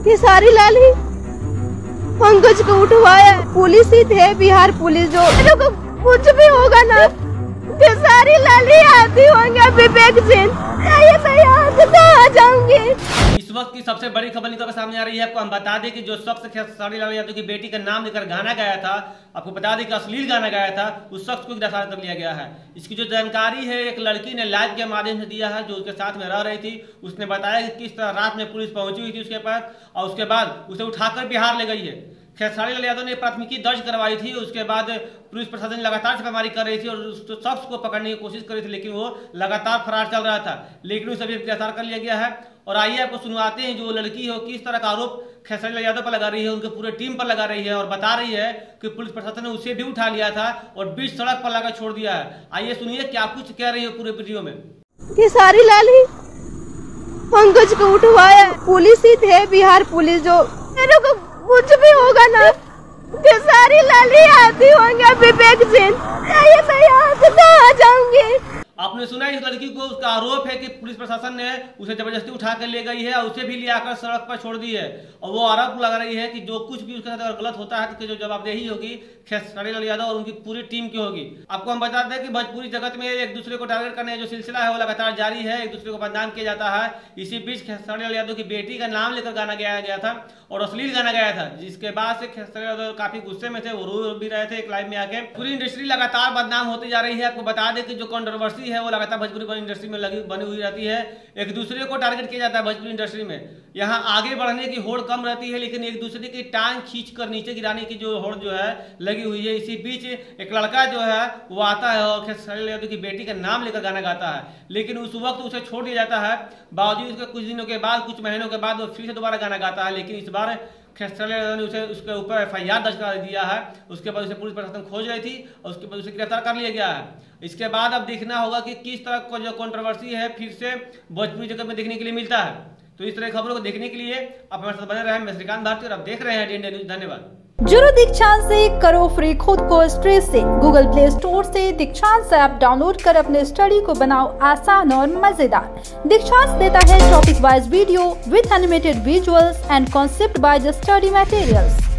खेसारी लाल। ही पंकज को उठवाया। पुलिस ही थे बिहार पुलिस जो। कुछ भी होगा ना। खेसारी लाल ही आती होंगे, विवेक से इस वक्त की सबसे बड़ी खबर निकल सामने आ रही है। आपको हम बता दें कि जो शख्स खेसारी लाल यादव की बेटी का नाम लेकर गाना गाया था, आपको बता दें कि अश्लील गाना गाया था, उस शख्स को गिरफ़्तार कर लिया गया है। इसकी जो जानकारी है, एक लड़की ने लाइव के माध्यम से दिया है, जो उसके साथ में रह रही थी। उसने बताया कि किस तरह रात में पुलिस पहुँची हुई थी उसके पास, और उसके बाद उसे उठाकर बिहार ले गई है। खेसारी लाल यादव ने प्राथमिकी दर्ज करवाई थी, उसके बाद पुलिस प्रशासन लगातार छापेमारी कर रही थी और उस शख्स को पकड़ने की कोशिश कर रही थी, लेकिन वो लगातार फरार चल रहा था। लेकिन उसे अभी गिरफ़्तार कर लिया गया है। और आइए आपको सुनवाते हैं, जो लड़की है किस तरह का आरोप खेसारी लाल यादव पर लगा रही है, उनके पूरे टीम पर लगा रही है और बता रही है कि पुलिस प्रशासन ने उसे भी उठा लिया था और बीच सड़क पर लगा छोड़ दिया है। आइए सुनिए, क्या कुछ कह रही है पूरे वीडियो में। खेसारी लाल ही पंकज को उठवाया। पुलिस ही थे, बिहार पुलिस जो मेरे को कुछ भी होगा ना तो सारी लाली आती होंगे विवेक सिंह चाहिए मैं यहाँ से कहाँ जाऊँगी। आपने सुना इस लड़की को, उसका आरोप है कि पुलिस प्रशासन ने उसे ज़बरदस्ती उठा कर ले गई है और उसे भी ले आकर सड़क पर छोड़ दी है। और वो आरोप लगा रही है कि जो कुछ भी उसके साथ अगर गलत होता है तो जो जवाबदेही होगी खेसारी लाल यादव और उनकी पूरी टीम की होगी। आपको हम बता दें कि भोजपुरी जगत में एक दूसरे को टारगेट करने जो सिलसिला है, वो लगातार जारी है। एक दूसरे को बदनाम किया जाता है। इसी बीच खेसारी लाल यादव की बेटी का नाम लेकर गाना गाया गया था और अश्लील गाना गया था, जिसके बाद से खेसारी यादव काफ़ी गुस्से में थे, वो रो भी रहे थे एक लाइव में आके। पूरी इंडस्ट्री लगातार बदनाम होती जा रही है। आपको बता दें कि जो कंट्रोवर्सी है, वो लगातार भोजपुरी इंडस्ट्री में लगी, बनी हुई रहती है। एक दूसरे को टारगेट किया जाता है भोजपुरी इंडस्ट्री में। यहाँ आगे बढ़ने की होड़ कम रहती है, लेकिन एक दूसरे की टांग खींच कर नीचे गिराने की जो होड़ जो है, लगी हुई है। इसी बीच एक लड़का जो है, वो आता है और खेसारी की बेटी का नाम लेकर गाना गाता है। लेकिन उस वक्त उसे छोड़ दिया जाता है। बावजूद उसके कुछ दिनों के बाद, कुछ महीनों के बाद वो फिर से दोबारा गाना गाता है। लेकिन इस बार ने उसे, उसके ऊपर एफ़ आई आर दर्ज करा दिया है। उसके बाद उसे पुलिस प्रशासन खोज रही थी और उसके बाद उसे गिरफ़्तार कर लिया गया है। इसके बाद अब देखना होगा कि किस तरह का जो कॉन्ट्रोवर्सी है, फिर से भोजपुरी जगत में देखने के लिए मिलता है। तो इस तरह की खबरों को देखने के लिए आप हमारे साथ बने रहे। मैं श्रीकांत भारती और आप देख रहे हैं इंडिया न्यूज़ धन्यवाद। जुरो दीक्षांत से करो फ्री खुद को स्ट्रेस से। गूगल प्ले स्टोर से दीक्षांत ऐप डाउनलोड कर अपने स्टडी को बनाओ आसान और मज़ेदार। दीक्षांत देता है topic wise video with animated visuals and concept by the study materials